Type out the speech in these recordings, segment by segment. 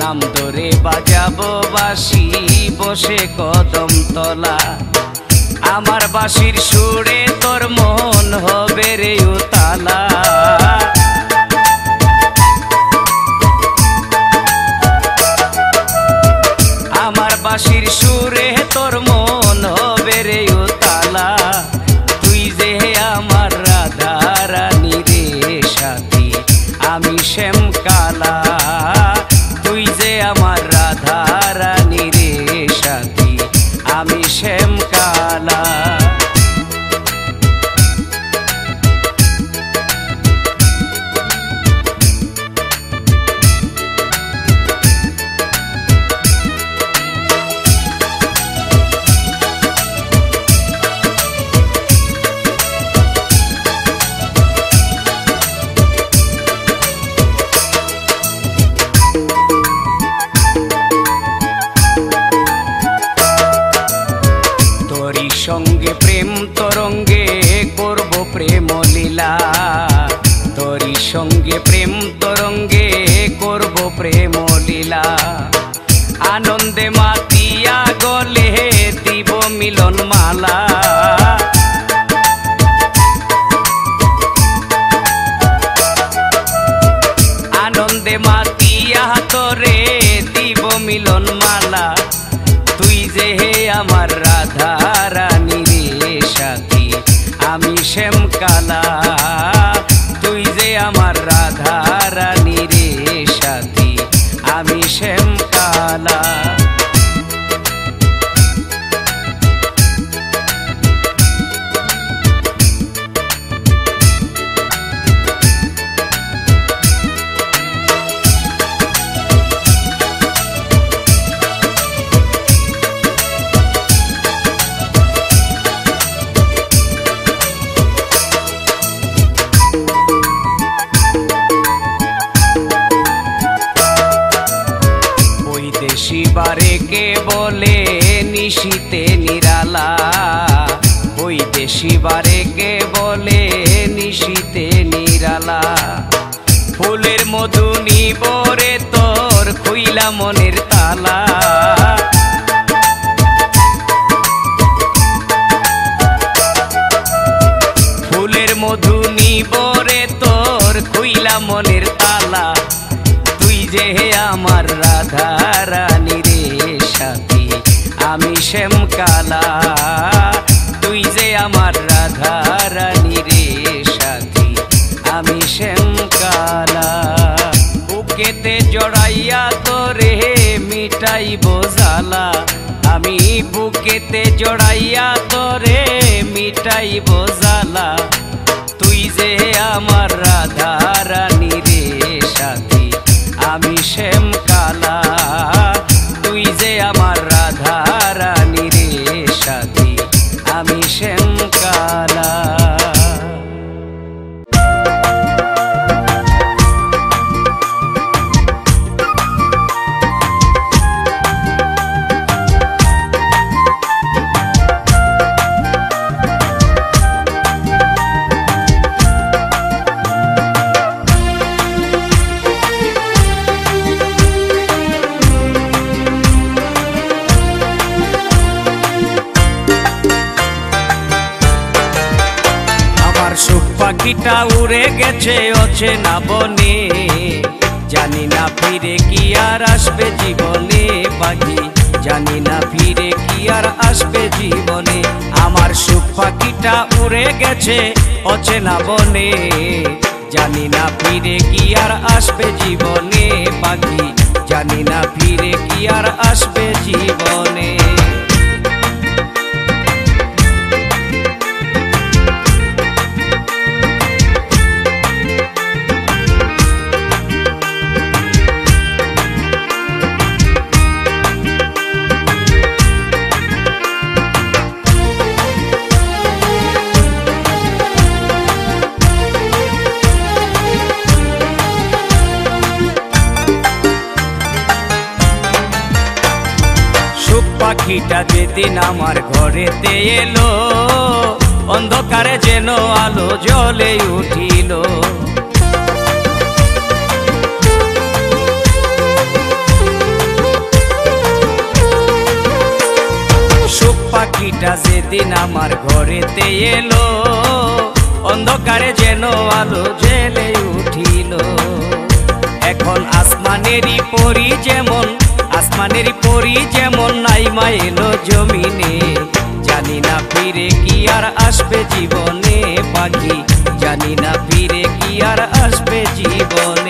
নাম ধরে বাজাবো বাসি বসে কদম তলা। আমার বাসির সুরে তোর মন হবে রে উতালা। আমার বাসির সুরে আমি শ্যাম মালা। আনন্দে মাতিয়া তোরে দিব মিলন মালা। তুই যে হে আমার রাধা রানী রে সাথী, আমি শ্যাম কালা। যে আমার রাধা রানী রে সাথী, আমি শ্যাম কালা। তুই যে আমার রাধা রানী রে সাথী, আমি শ্যাম কালা। বুকেতে জড়াইয়া তোরে মিটাইব জালা আমি বুকেতে জড়াইয়া তোরে মিটাইব জালা তুই যে আমার রাধা রানী রে সাথী আমি শ্যাম কালা তুই যে আমার রাধা রানী রে সাথী আমি শ্যাম কালা পাখিটা উড়ে গেছে অচেনা বনে। জানি না ফিরে কি আর আসবে জীবনে পাখি জানি না ফিরে কি আর আসবে জীবনে। আমার সুখ পাখিটা উড়ে গেছে অচেনা বনে। জানি না ফিরে কি আর আসবে জীবনে পাখি জানি না ফিরে কি আর আসবে জীবনে। পাখিটা যেদিন আমার ঘরেতে এলো, অন্ধকারে যেন আলো জলে উঠিল। পাখিটা যেদিন আমার ঘরেতে এলো, অন্ধকারে যেন আলো জেলে উঠিল। এখন আসমানেরই পরি যেমন আসমানেরই পরি যেমন নাই এলো জমিনে। জানি না ফিরে কি আর আসবে জীবনে পাখি জানি না ফিরে কি আর আসবে জীবনে।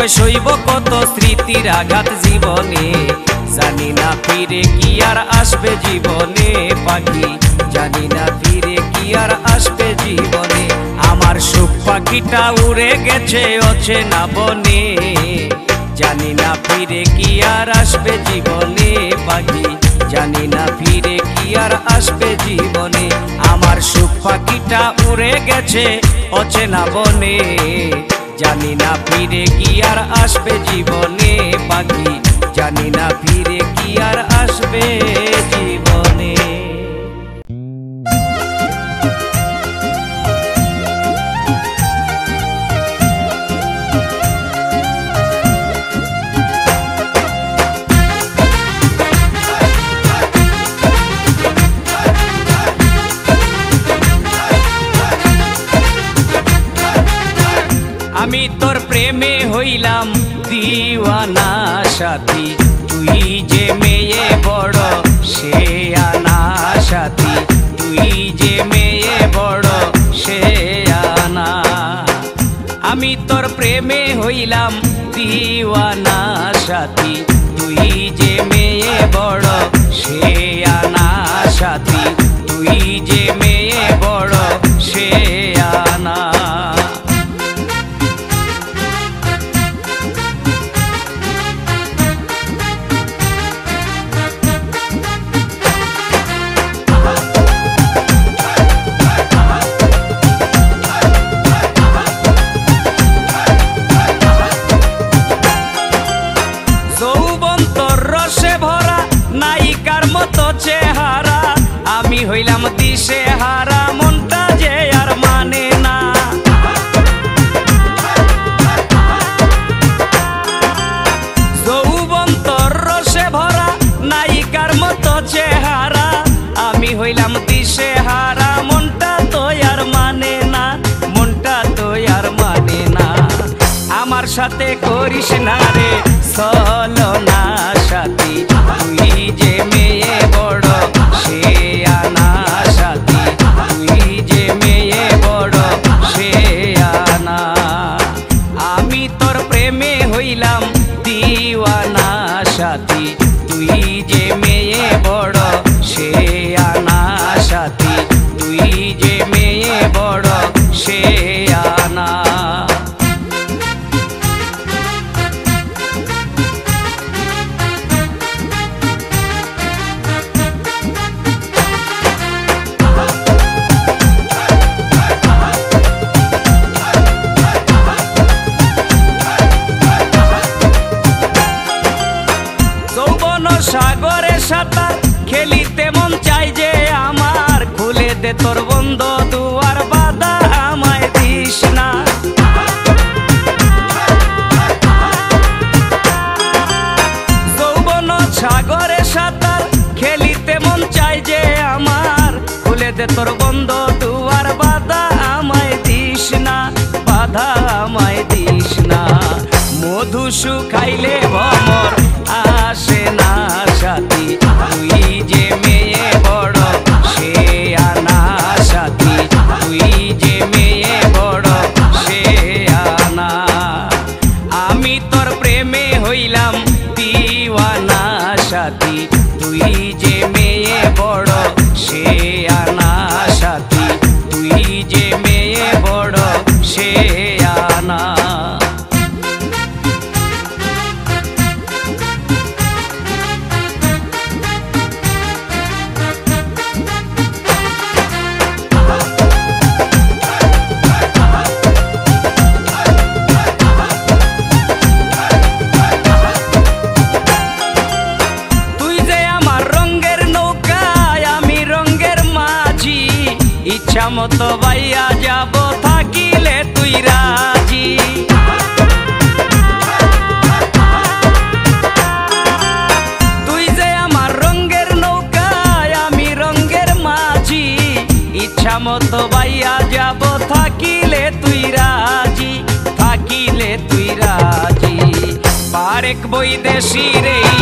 কয় শৈব কত স্মৃতির আঘাত জীবনে? জানি না ফিরে কি আর আসবে জীবনে, পাখি। জানি না ফিরে কি আর আসবে জীবনে। আমার সুখ পাখিটা উড়ে গেছে অচেনা বনে। জানি না ফিরে কি আর আসবে জীবনে, পাখি। জানি না ফিরে কি আর আসবে জীবনে। আমার সুখ পাখিটা উড়ে গেছে অচেনা বনে। জানি না ফিরে কি আর আসবে জীবনে পাখি। জানি না ফিরে কি আর বাড়িতে তোর বন্ধ দুয়ার বাধা আমায় দিস না বাধা আমায় দিস না। মধু শুকাইলে মতো বাইয়া যাব থাকিলে তুই রাজি থাকিলে তুই রাজি। পারেক বৈদেশি রেই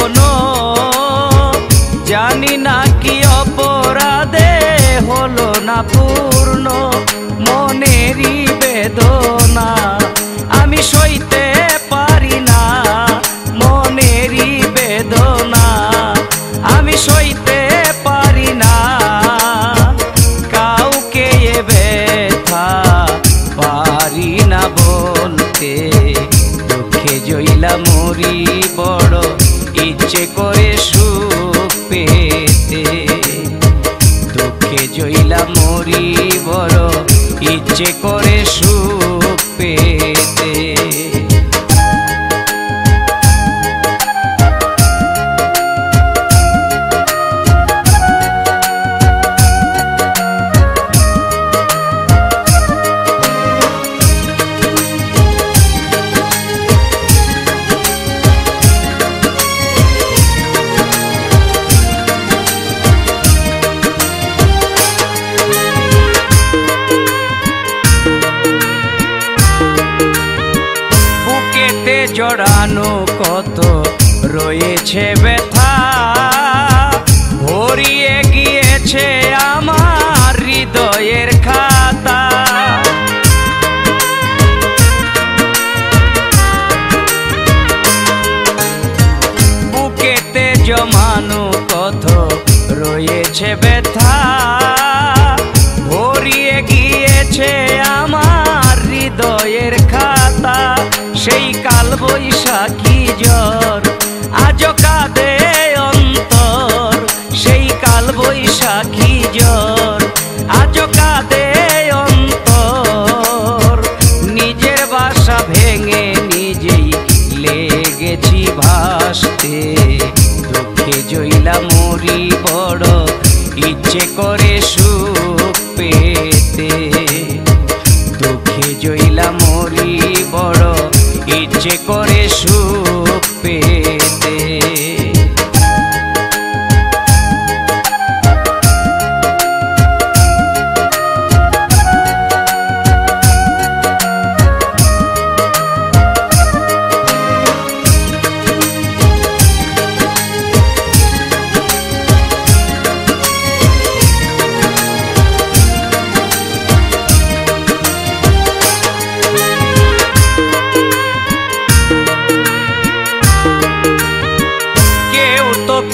স্বপ্ন ইচ্ছে কত রয়েছে ব্যথা, ভরিয়ে গিয়েছে আমার হৃদয়ের খাতা। বুকেতে জমানো কত রয়েছে ব্যথা, ভরিয়ে গিয়েছে আমার হৃদয়ের খাতা। সেই কাল বৈশাখী করে সুখ পেতে। দুঃখে জইলা মরি বড় ইচ্ছে করে সুখ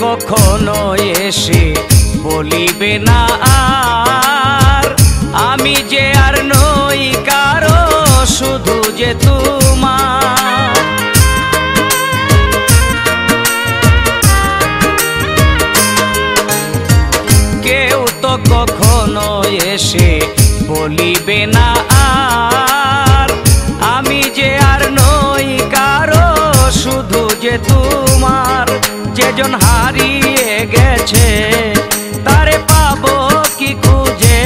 কখনো এসে বলিবে না আর। আমি যে আর নই কারও, শুধু যে তোমার। কেউ তো কখনো এসে বলিবে না আর। আমি যে আর নই কারও, শুধু যে তোমার। যেজন হারিয়ে গেছে। তারে পাবো কি খুঁজে?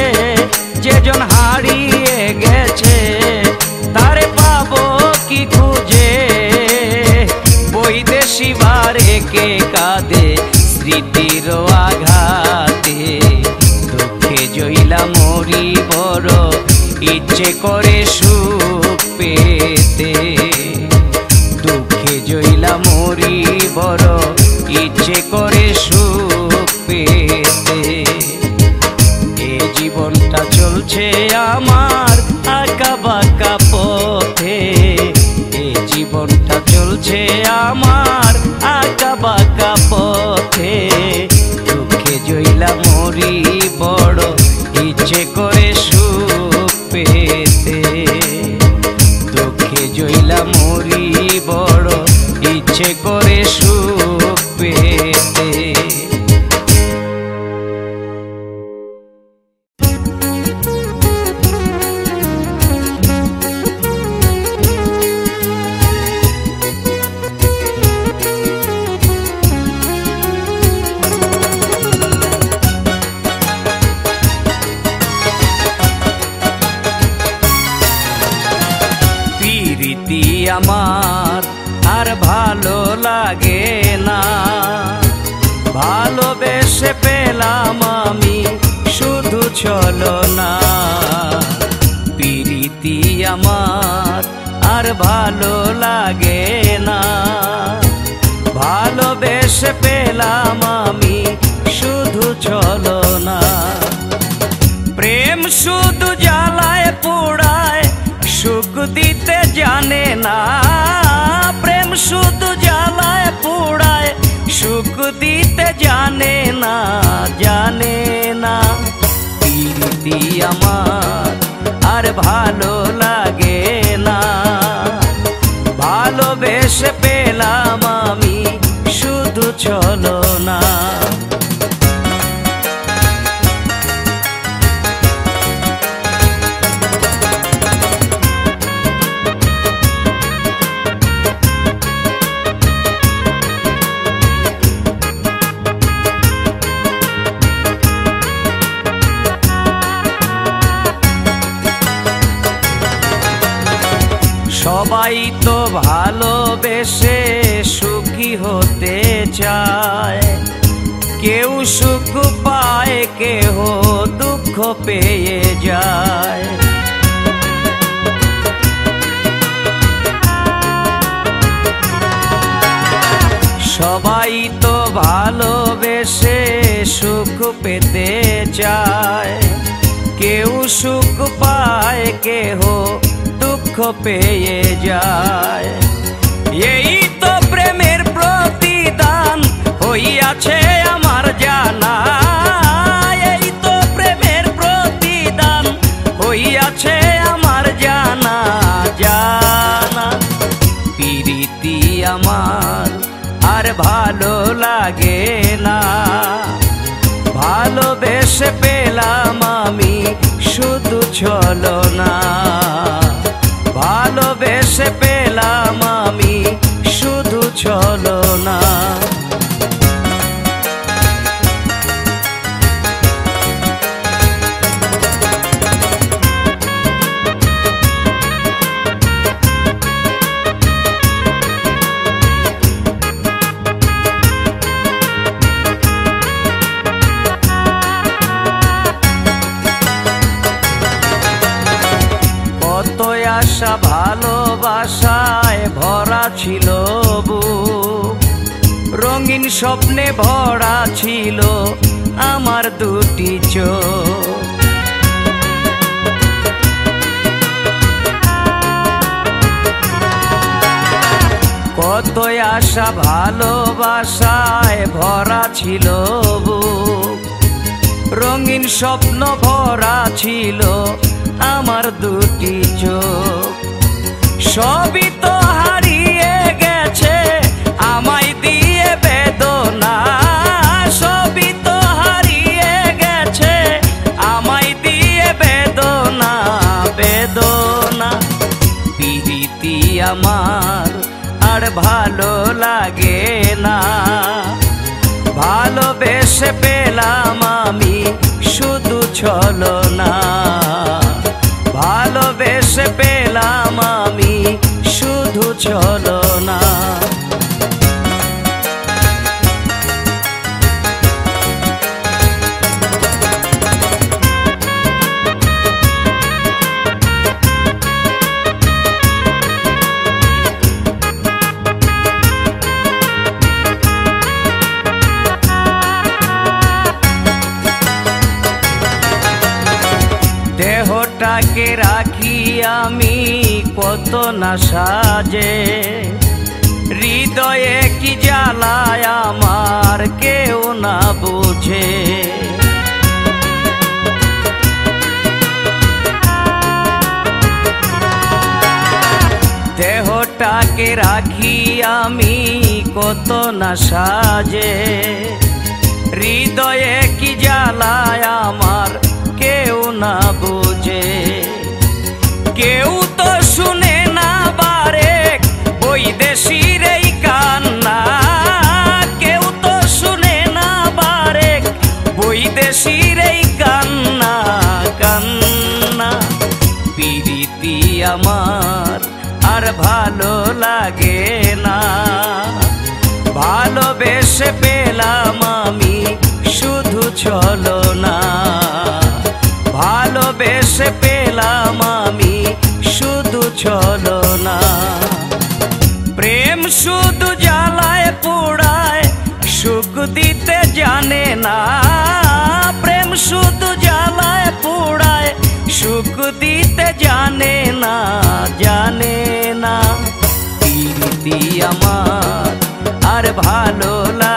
যেজন হারিয়ে গেছে, তারে পাবো কি খুঁজে? বৈদেশি বারে কে কাঁদে? স্মৃতির আঘাতে দুঃখে জইলা মরি বড়, ইচ্ছে করে সুখ পেতে। দুঃখে জইলা মরি বড় ইচ্ছে করে সুখ পেতে। এ জীবনটা চলছে আমার আঁকা বাঁকা পথে। এ জীবনটা চলছে আমার আঁকা বাঁকা পথে। দুঃখে জইলা মরি বড় ইচ্ছে করে সুখ পেতে। দুঃখে জইলা মরি বড় ইচ্ছে করে pay স্বপ্ন ভরা ছিল আমার দুটি চোখ। সব çalar সাজে হৃদয়ে কি জ্বালায় আমার কেউ না বোঝে। কেউ তো শুনে না বারে বৈদেশির এই কান্না। কেউ তো শুনে না বারে বৈদেশির এই কান্না কান্না। পিরিতি আমার আর ভালো লাগে ভালোবেসে পেলাম আমি, শুধু চলো না। ভালোবেসে পেলাম আমি, শুধু চলো না। প্রেম শুধু জ্বালায়, পোড়ায়, সুখ দিতে জানে না। প্রেম শুধু জ্বালায়, পোড়ায়, সুখ দিতে জানে না জানে না। প্রীতি আমার আর ভালো লাগে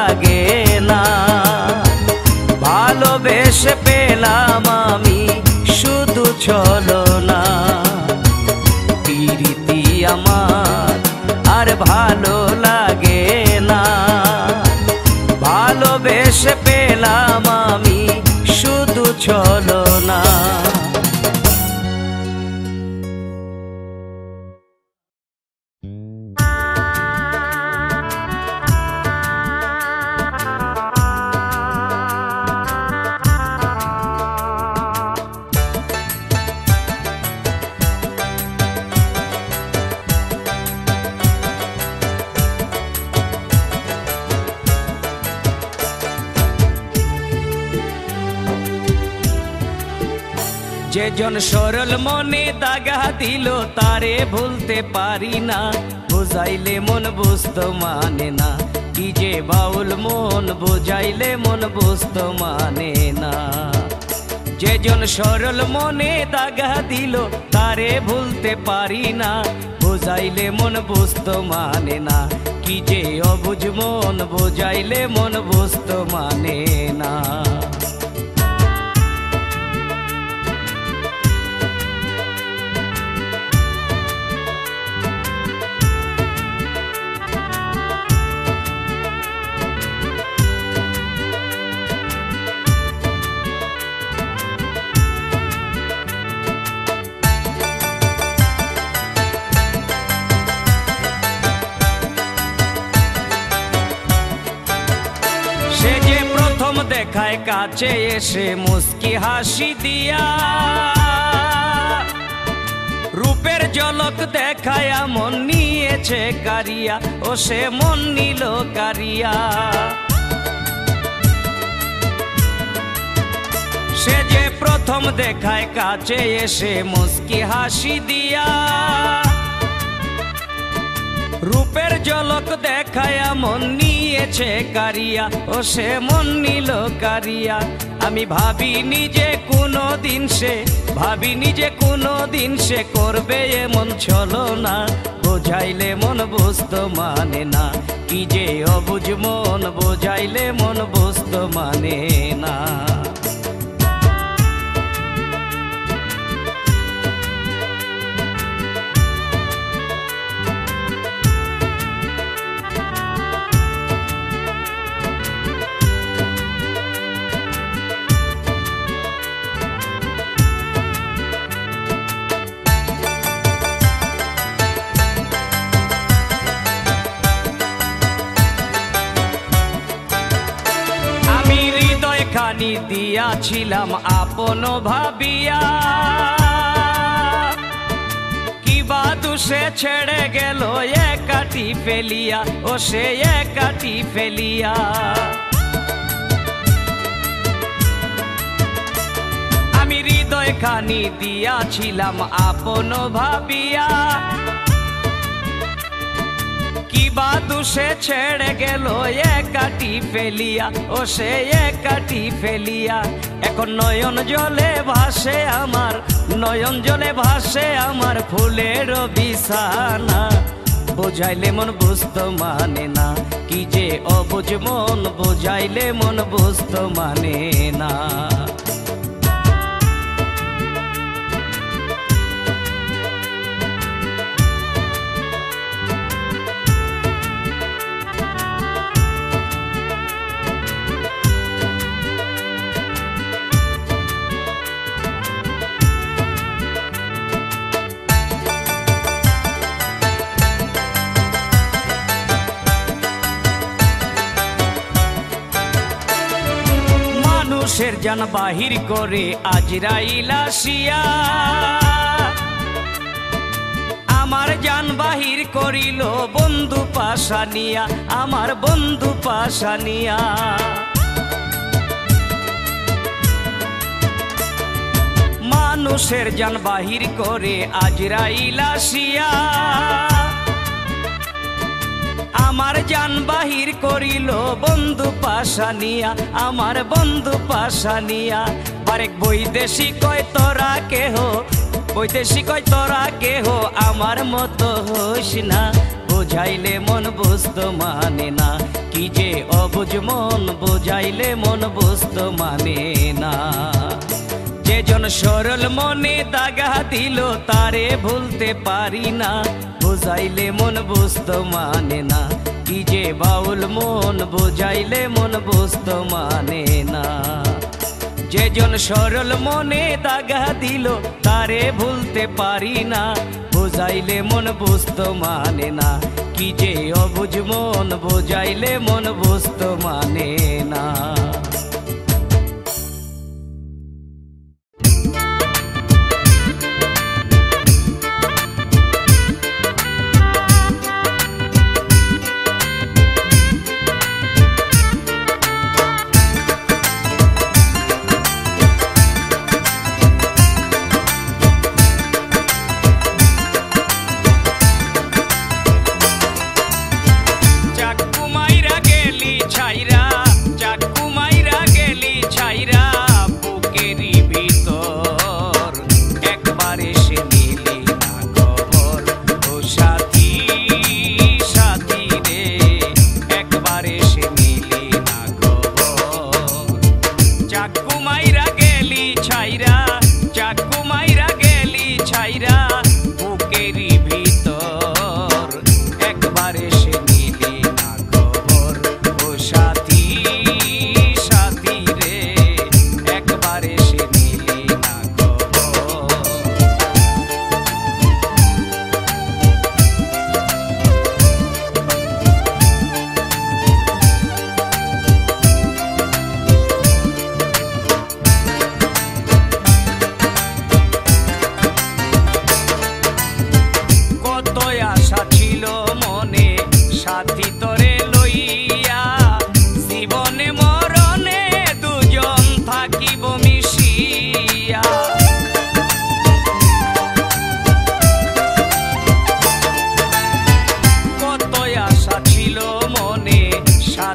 যেজন সরল মনে দাগা দিল, তারে ভুলতে পারি না। বুঝাইলে মন বুঝতো মানে না, কি যে বাউল মন বুঝাইলে মন বুঝতো মানে না। যেজন সরল মনে দাগা দিল, তারে ভুলতে পারি না, বুঝাইলে মন বুঝতো মানে না। কি যে অবুঝ মন বুঝাইলে মন বুঝতো মানে না। দেখায় কাছে এসে মুস্কি হাসি দিয়া। রূপের জলক দেখায় মন নিয়েছে কারিয়া, ও সে মন নিল কারিয়া। সে যে প্রথম দেখায় কাছে এসে মুস্কি হাসি দিয়া। রূপের জলক দেখায়া মন নিয়েছে কারিয়া, ও সে মন নিল কারিয়া। আমি ভাবিনি যে কোনো দিন সে, ভাবিনি যে কোনো দিন সে করবে এমন চলো না বোঝাইলে মন বুঝতো মানে না, কি যে অবুঝ মন, বোঝাইলে মন বুঝতো মানে না। খানি দিয়াছিলাম, আপন ভাবিয়া। কিবা দুষে ছেড়ে গেল, একাটি ফেলিয়া, ও সে একাটি ফেলিয়া। আমি হৃদয় খানি দিয়াছিলাম, আপন ভাবিয়া। কিবা দুষে ছেড়ে গেল, একাটি ফেলিয়া। ও সে একাটি ফেলিয়া। এখন নয়ন জলে ভাসে আমার, নয়ন জলে ভাসে আমার ফুলের বিছানা। বোঝাইলে মন বুঝতো মানে না, কি যে অবুঝ মন, বোঝাইলে মন বুঝতো মানে না। মানুষের জান বাহির করে আজরাইল আসিয়া। আমার জান বাহির করিল বন্ধু পাশানিয়া আমার বন্ধু পাশানিয়া মানুষের যান বাহির করে আজরাইল আমার যান বাহির করিল, বন্ধু পাশানিয়া আমার বন্ধু পাশানিয়া আরেক বৈদেশিক কয় তোরা কেহ বৈদেশিক কয় তোরা কেহ, আমার মতো হোস না। বোঝাইলে মন বুঝতো মানে না, কি যে অবুঝ মন, বোঝাইলে মন বুঝতো মানে না। যেজন সরল মনে দাগা দিল, তারে ভুলতে পারি না, বোঝাইলে মন বুঝতো মানে না। যে বাউল মন বোঝাইলে মন বস্ত মানে না। যেজন সরল মনে দাগা দিল, তারে ভুলতে পারি না। বোঝাইলে মন বস্ত মানে না। কি যে অবুঝ মন বোঝাইলে মন বস্ত মানে না।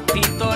patito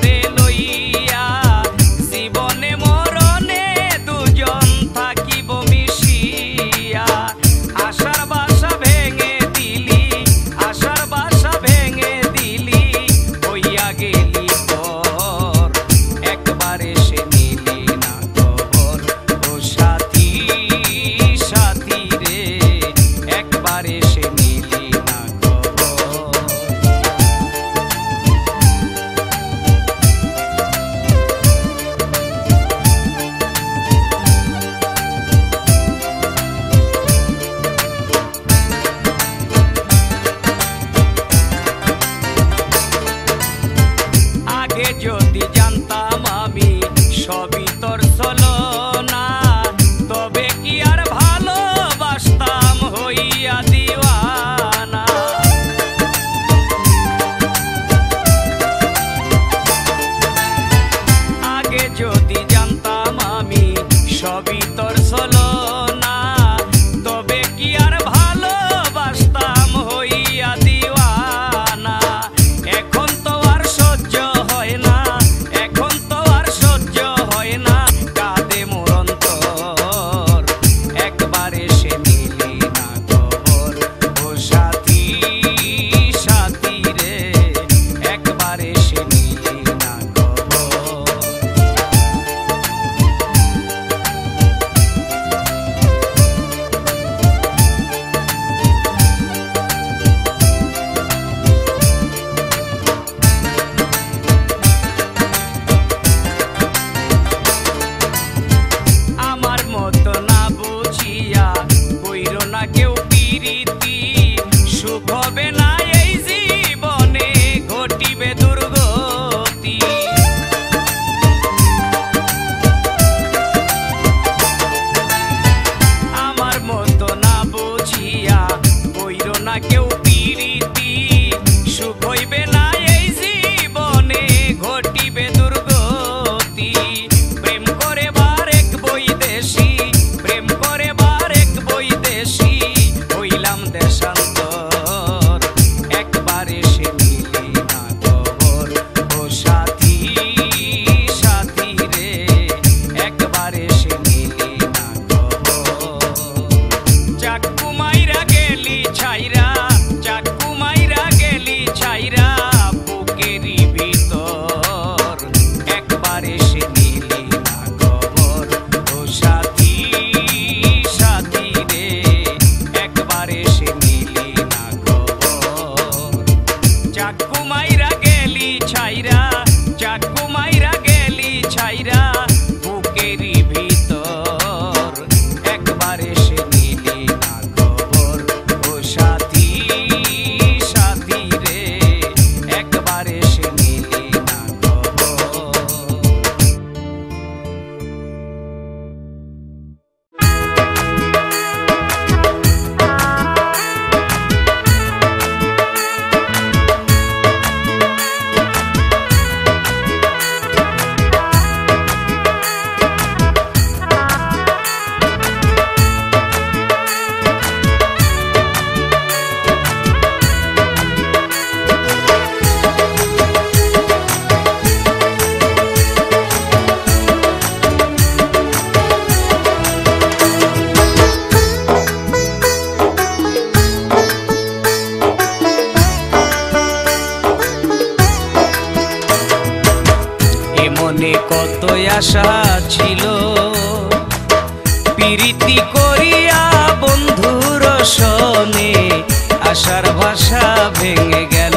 আশার ভাষা ভেঙে গেল।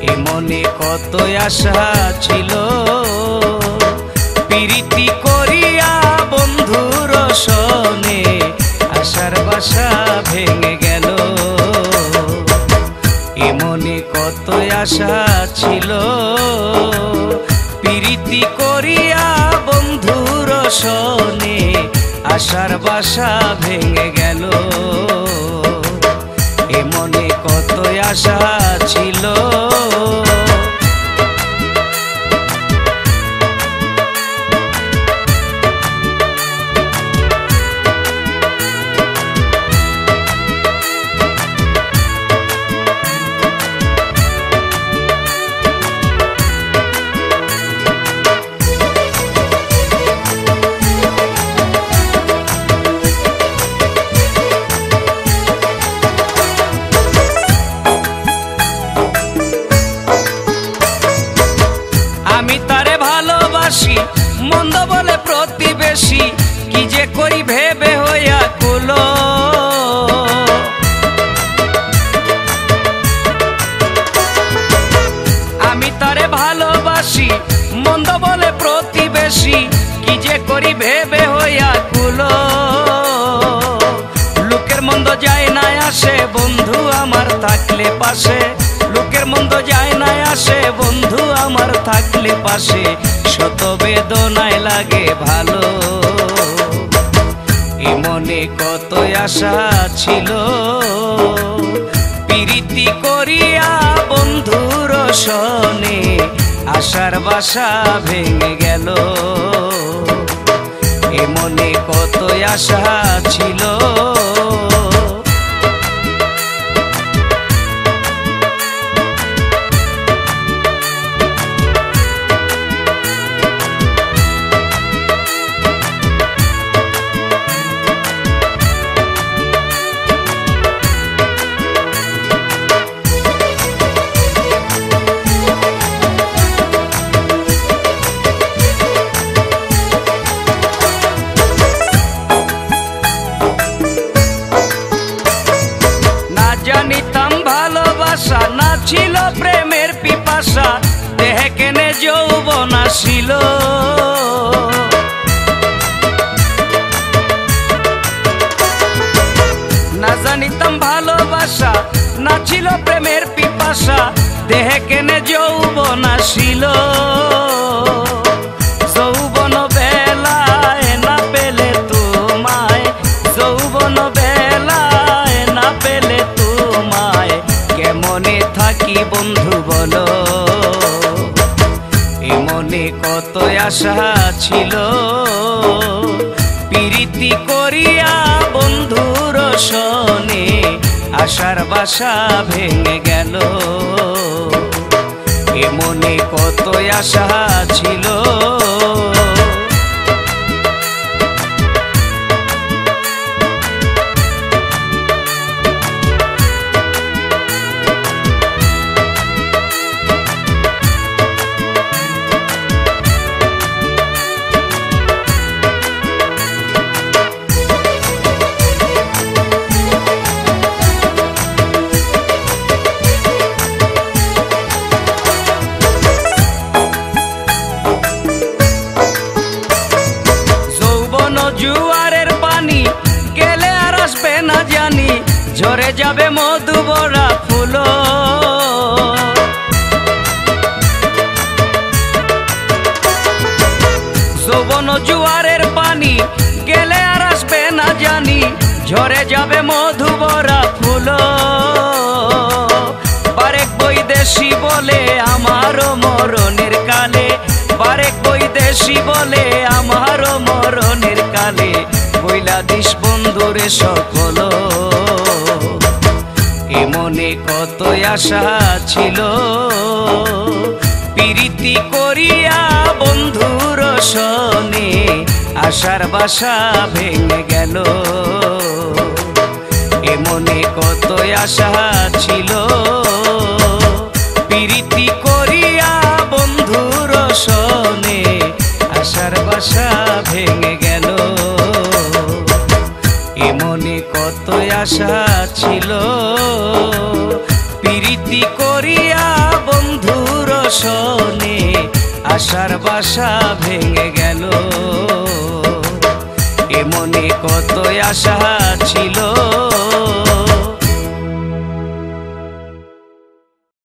এ মনে কত আশা ছিল। প্রীতি করিয়া বন্ধুর সনে আশার ভাষা ভেঙে গেল। এ মনে কত আশা ছিল। প্রীতি করিয়া বন্ধুর সনে আশার বাসা ভেঙে গেল। আশা ছিল প্রতিবেশী কি যে করি ভেবে হইয়া কুলো। লোকের মন্দ যায় না আসে, বন্ধু আমার থাকলে পাশে। লোকের মন্দ যায় না আসে, বন্ধু আমার থাকলে পাশে। শত বেদনায় লাগে ভালো। এ মনে কত আশা ছিল। প্রীতি করিয়া বন্ধুর সনে আশার বাসা ভেঙে গেল। এ মনে কত আশা ছিল। যৌবন আসিল। না জানিতাম ভালোবাসা, না ছিল প্রেমের পিপাসা, দেহে কেনে যৌবন আসিল। যৌবন বেলায় না পেলে তোমায়, যৌবন বেলায় না পেলে তোমায়, কেমনে থাকি আশা ছিল। প্রীতি করিয়া বন্ধুর শনে, আশার বাসা ভেঙে গেল। এ মনে কত আশা ছিল। আসবে না জানি, ঝরে যাবে মধু বড়া ফুল। যৌবন জুয়ারের পানি, গেলে আর আসবে না জানি, ঝরে যাবে মধু বড়া ফুল। বারেক বৈদেশি বলে আমারও মরণের কালে, বারেক বৈদেশি বলে আমারও মরণের কালে দিস বন্ধুরে সকল। এ মনে কত আশা ছিল। প্রীতি করিয়া বন্ধুর সনে আশার বাসা ভেঙে গেল। এ মনে কত আশা ছিল। প্রীতি করিয়া বন্ধুর সনে মনে আশা ছিল। প্রীতি করিয়া বন্ধুর সনে আশার বাসা ভেঙে গেল। এমনে কত আশা ছিল।